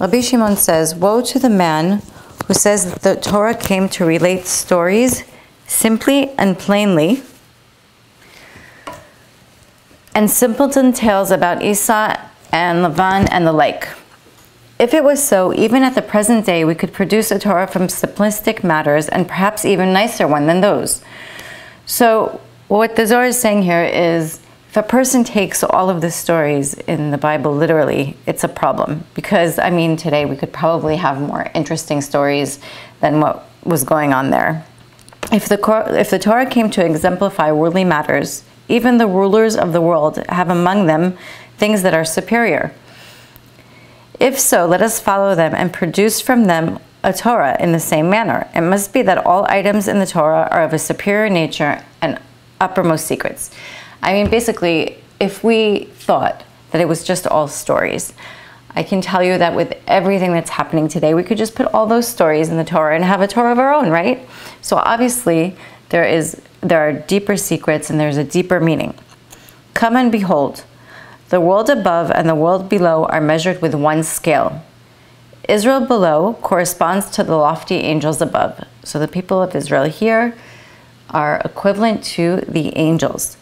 Rabbi Shimon says, Woe to the man who says that the Torah came to relate stories simply and plainly, and simpleton tales about Esau and Lavan and the like. If it was so, even at the present day, we could produce a Torah from simplistic matters and perhaps even nicer one than those. So, what the Zohar is saying here is if a person takes all of the stories in the Bible literally, it's a problem. Because, I mean, today we could probably have more interesting stories than what was going on there. If the, if the Torah came to exemplify worldly matters, even the rulers of the world have among them things that are superior. If so, let us follow them and produce from them a Torah in the same manner. It must be that all items in the Torah are of a superior nature and uppermost secrets. I mean, basically, if we thought that it was just all stories, I can tell you that with everything that's happening today, we could just put all those stories in the Torah and have a Torah of our own, right? So obviously, there is there are deeper secrets and there's a deeper meaning. Come and behold. The world above and the world below are measured with one scale. Israel below corresponds to the lofty angels above. So the people of Israel here are equivalent to the angels.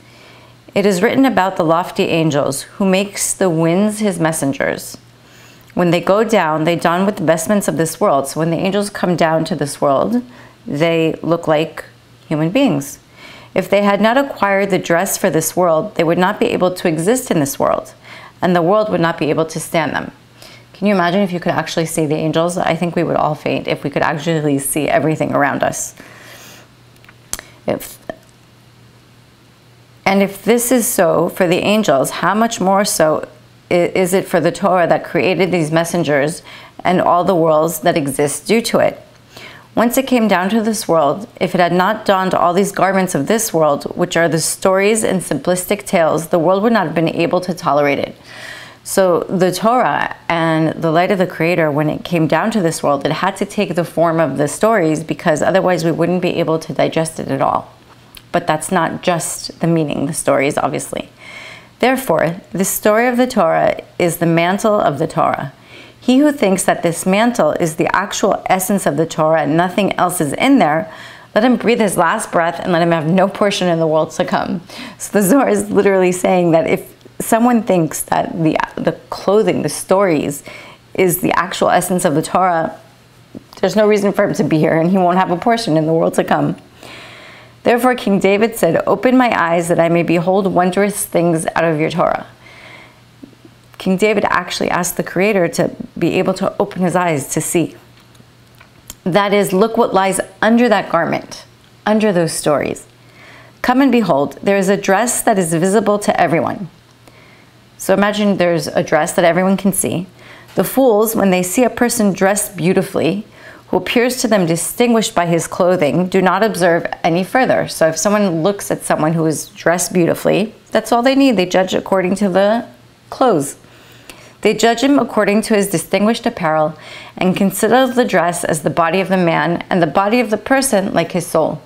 It is written about the lofty angels, who makes the winds his messengers. When they go down, they don with the vestments of this world. So when the angels come down to this world, they look like human beings. If they had not acquired the dress for this world, they would not be able to exist in this world, and the world would not be able to stand them. Can you imagine if you could actually see the angels? I think we would all faint if we could actually see everything around us. If, and if this is so for the angels, how much more so is it for the Torah that created these messengers and all the worlds that exist due to it? Once it came down to this world, if it had not donned all these garments of this world, which are the stories and simplistic tales, the world would not have been able to tolerate it. So the Torah and the light of the Creator, when it came down to this world, it had to take the form of the stories because otherwise we wouldn't be able to digest it at all. But that's not just the meaning, the stories, obviously. Therefore, the story of the Torah is the mantle of the Torah. He who thinks that this mantle is the actual essence of the Torah and nothing else is in there, let him breathe his last breath and let him have no portion in the world to come. So the Zohar is literally saying that if someone thinks that the, the clothing, the stories, is the actual essence of the Torah, there's no reason for him to be here and he won't have a portion in the world to come. Therefore, King David said, Open my eyes that I may behold wondrous things out of your Torah. King David actually asked the Creator to be able to open his eyes to see. That is, look what lies under that garment, under those stories. Come and behold, there is a dress that is visible to everyone. So imagine there's a dress that everyone can see. The fools, when they see a person dressed beautifully, who appears to them distinguished by his clothing, do not observe any further. So if someone looks at someone who is dressed beautifully, that's all they need. They judge according to the clothes. They judge him according to his distinguished apparel and consider the dress as the body of the man and the body of the person like his soul.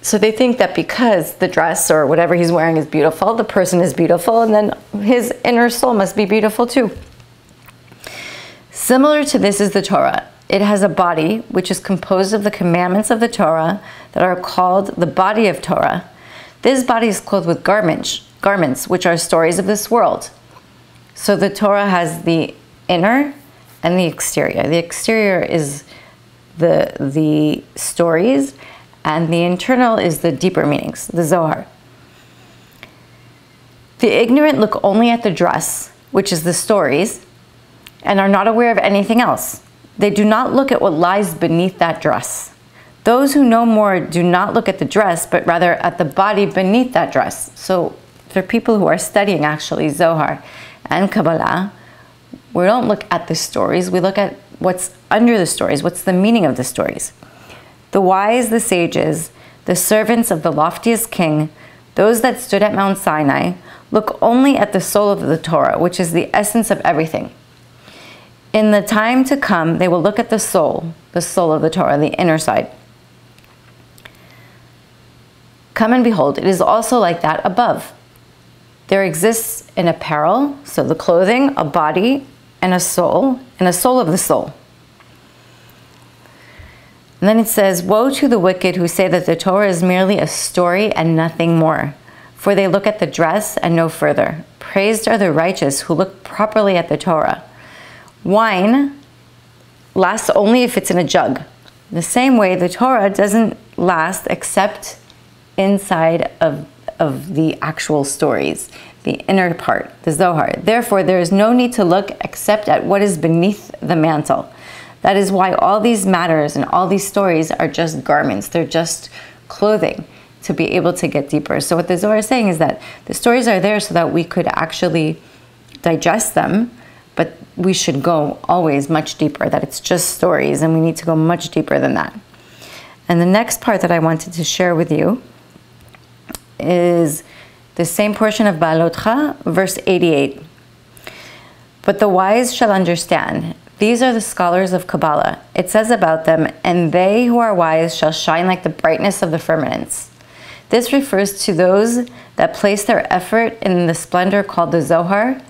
So they think that because the dress or whatever he's wearing is beautiful, the person is beautiful, and then his inner soul must be beautiful too. Similar to this is the Torah. It has a body which is composed of the commandments of the Torah that are called the body of Torah. This body is clothed with garments, garments which are stories of this world. So the Torah has the inner and the exterior. The exterior is the, the stories, and the internal is the deeper meanings, the Zohar. The ignorant look only at the dress, which is the stories, and are not aware of anything else. They do not look at what lies beneath that dress. Those who know more do not look at the dress, but rather at the body beneath that dress. So, for people who are studying actually Zohar, and Kabbalah, we don't look at the stories, we look at what's under the stories, what's the meaning of the stories. The wise, the sages, the servants of the loftiest king, those that stood at Mount Sinai, look only at the soul of the Torah, which is the essence of everything. In the time to come, they will look at the soul, the soul of the Torah, the inner side. Come and behold, it is also like that above. There exists an apparel, so the clothing, a body, and a soul, and a soul of the soul. And then it says, Woe to the wicked who say that the Torah is merely a story and nothing more, for they look at the dress and no further. Praised are the righteous who look properly at the Torah. Wine lasts only if it's in a jug. The same way, the Torah doesn't last except inside of, of the actual stories, the inner part, the Zohar. Therefore, there is no need to look except at what is beneath the mantle. That is why all these matters and all these stories are just garments, they're just clothing to be able to get deeper. So, what the Zohar is saying is that the stories are there so that we could actually digest them, but we should go always much deeper, that it's just stories and we need to go much deeper than that. And the next part that I wanted to share with you is the same portion of Baalotcha, verse 88. But the wise shall understand. These are the scholars of Kabbalah. It says about them, and they who are wise shall shine like the brightness of the firmaments. This refers to those that place their effort in the splendor called the Zohar,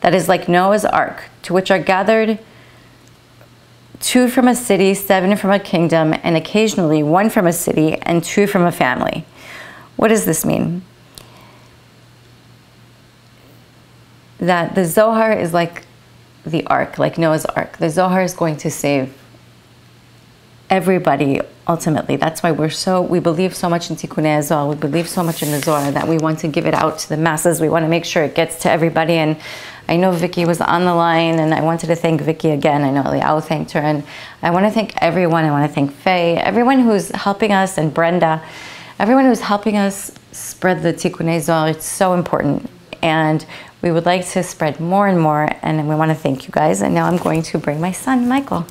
that is like Noah's ark, to which are gathered two from a city, seven from a kingdom, and occasionally one from a city and two from a family. What does this mean? That the Zohar is like the ark, like Noah's ark. The Zohar is going to save everybody ultimately. That's why we're so, we believe so much in Zohar. We believe so much in the Zohar that we want to give it out to the masses. We want to make sure it gets to everybody. And I know Vicky was on the line and I wanted to thank Vicky again. I know Liao thanked her. And I want to thank everyone. I want to thank Faye, everyone who's helping us and Brenda, everyone who's helping us spread the Tikkunei Zohar. It's so important. And we would like to spread more and more. And we want to thank you guys. And now I'm going to bring my son, Michael.